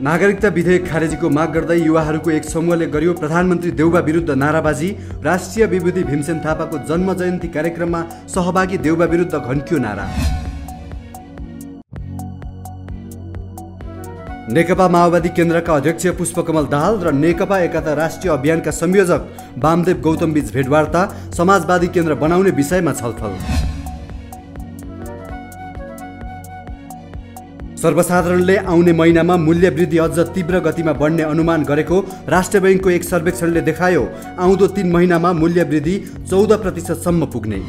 नागरिकता विधेयक खारेजीको माग गर्दै युवाहरूको एक समूहले गर्यो प्रधानमन्त्री देउबा विरुद्ध नाराबाजी। राष्ट्रिय विभूति भीमसेन थापाको जन्म जयन्ती कार्यक्रममा सहभागी देउबा विरुद्ध घन्कियो नारा। नेकपा माओवादी केन्द्रका अध्यक्ष पुष्पकमल दाहाल र नेकपा एकाता राष्ट्रिय अभियानका संयोजक वामदेव गौतम बीच भेटवार्ता समाजवादी केन्द्र बनाउने विषयमा छलफल। सर्वसाधारणले आउने महिनामा मूल्य वृद्धि अझ तीव्र गतिमा बढ्ने अनुमान गरेको राष्ट्र ब्याङ्कको एक सर्वेक्षणले देखायो आउँदो तिन महिनामा मूल्य वृद्धि चौध प्रतिशतसम्म पुग्ने।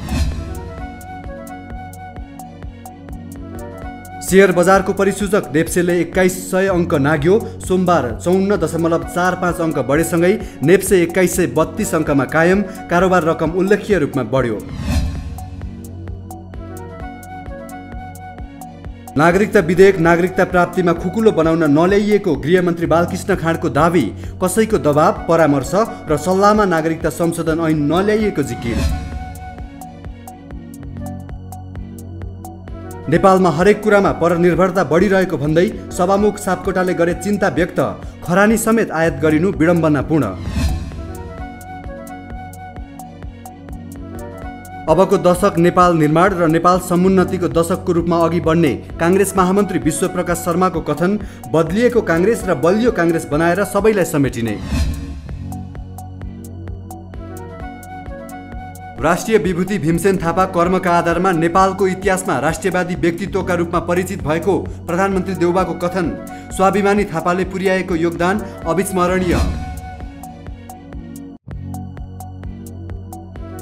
सेयर बजारको परिसूचक नेप्सेले एक्काइस सय अङ्क नाग्यो सोमबार चौन्न दशमलव चार पाँच अङ्क बढेसँगै नेप्से एक्काइस सय बत्तिस अङ्कमा कायम कारोबार रकम उल्लेख्य रूपमा बढ्यो। नागरिकता विधेयक नागरिकता प्राप्तिमा खुकुलो बनाउन नल्याइएको गृहमन्त्री बालकृष्ण खाँडको दावी कसैको दबाव परामर्श र सल्लाहमा नागरिकता संशोधन ऐन नल्याइएको जिकिर। नेपालमा हरेक कुरामा परनिर्भरता बढिरहेको भन्दै सभामुख सापकोटाले गरे चिन्ता व्यक्त खरानी समेत आयात गरिनु विडम्बनापूर्ण। अबको दशक नेपाल निर्माण र नेपाल समुन्नतिको दशकको रूपमा अघि बढ्ने काङ्ग्रेस महामन्त्री विश्वप्रकाश शर्माको कथन बदलिएको काङ्ग्रेस र बलियो काङ्ग्रेस बनाएर सबैलाई समेटिने। राष्ट्रिय विभूति भीमसेन थापा कर्मका आधारमा नेपालको इतिहासमा राष्ट्रियवादी व्यक्तित्वका रूपमा परिचित भएको प्रधानमन्त्री देउबाको कथन स्वाभिमानी थापाले पुर्याएको योगदान अविस्मरणीय।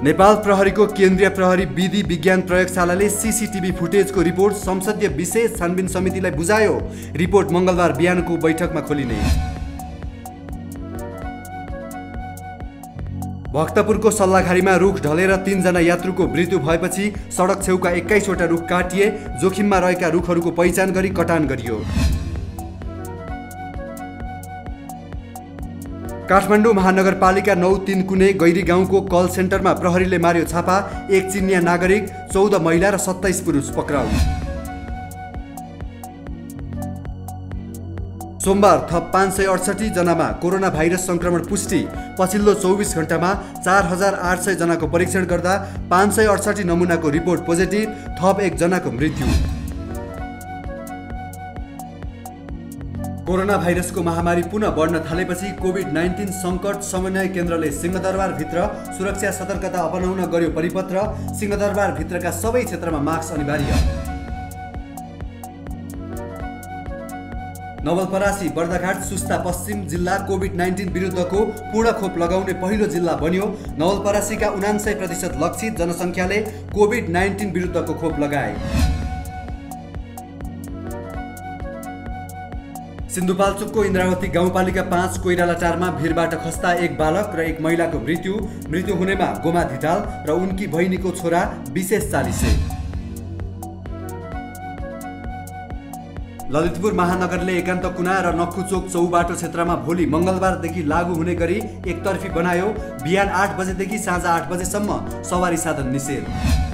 नेपाल प्रहरीको केन्द्रीय प्रहरी विधि विज्ञान प्रयोगशालाले सिसिटिभी फुटेजको रिपोर्ट संसदीय विशेष छानबिन समितिलाई बुझायो। रिपोर्ट मङ्गलबार बिहानको बैठकमा खोलिने। भक्तपुरको सल्लाघारीमा रुख ढलेर तीनजना यात्रुको मृत्यु भएपछि सडक छेउका एक्काइसवटा रुख काटिए जोखिममा रहेका रुखहरूको पहिचान गरी कटान गरियो। काठमाडौँ महानगरपालिका नौ तिन कुने गैरी गाउँको कल सेन्टरमा प्रहरीले मार्यो छापा एक चिनिया नागरिक चौध महिला र सत्ताइस पुरुष पक्राउ। सोमबार थप पाँच सय अडसठी जनामा कोरोना भाइरस सङ्क्रमण पुष्टि पछिल्लो चौबिस घन्टामा चार हजार आठ सय जनाको परीक्षण गर्दा पाँच सय अडसठी नमुनाको रिपोर्ट पोजिटिभ थप एकजनाको मृत्यु। कोरोना भाइरसको महामारी पुनः बढ्न थालेपछि कोभिड नाइन्टिन सङ्कट समन्वय केन्द्रले सिंहदरबारभित्र सुरक्षा सतर्कता अपनाउन गर्यो परिपत्र। सिंहदरबारभित्रका सबै क्षेत्रमा मास्क अनिवार्य। नवलपरासी बर्दाघाट सुस्ता पश्चिम जिल्ला कोभिड नाइन्टिन विरुद्धको पूर्ण खोप लगाउने पहिलो जिल्ला बन्यो। नवलपरासीका उनान्सय प्रतिशत लक्षित जनसङ्ख्याले कोभिड नाइन्टिन विरुद्धको खोप लगाए। सिन्धुपाल्चोकको इन्द्रावती गाउँपालिका पाँच कोइरालाटारमा भिरबाट खस्ता एक बालक र एक महिलाको मृत्यु। मृत्यु हुनेमा गोमा धिताल र उनकी बहिनीको छोरा विशेष चालिसे। ललितपुर महानगरले एकान्त कुना र नखुचोक चौबाटो क्षेत्रमा भोलि मङ्गलबारदेखि लागू हुने गरी एकतर्फी बनायो। बिहान आठ बजेदेखि साँझ आठ बजेसम्म सवारी साधन निषेध।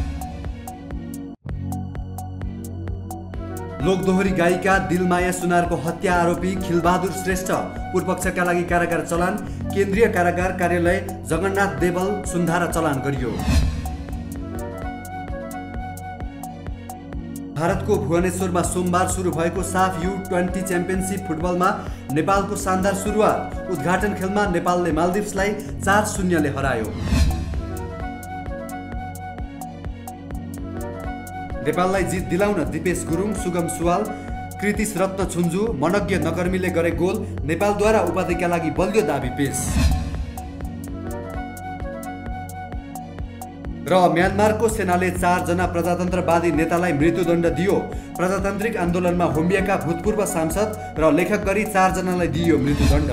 लोकदोहोरी गायिका दिलमाया सुनारको हत्या आरोपी खिलबहादुर श्रेष्ठ पूर्वपक्षका लागि कारागार चलान केन्द्रीय कारागार कार्यालय जगन्नाथ देवल सुन्धारा चलान गरियो। भारतको भुवनेश्वरमा सोमबार सुरु भएको साफ यु ट्वेन्टी च्याम्पियनसिप फुटबलमा नेपालको शानदार सुरुवात उद्घाटन खेलमा नेपालले मालदिप्सलाई चार शून्यले हरायो। नेपाललाई जित दिलाउन दिपेश गुरुङ सुगम सुवाल कृतिश रत्न छुन्जु मनज्ञ नकर्मीले गरे गोल नेपालद्वारा उपाधिका लागि बलियो दाबी पेश। र म्यानमारको सेनाले चारजना प्रजातन्त्रवादी नेतालाई मृत्युदण्ड दियो। प्रजातान्त्रिक आन्दोलनमा होमिएका भूतपूर्व सांसद र लेखक गरी चारजनालाई दिइयो मृत्युदण्ड।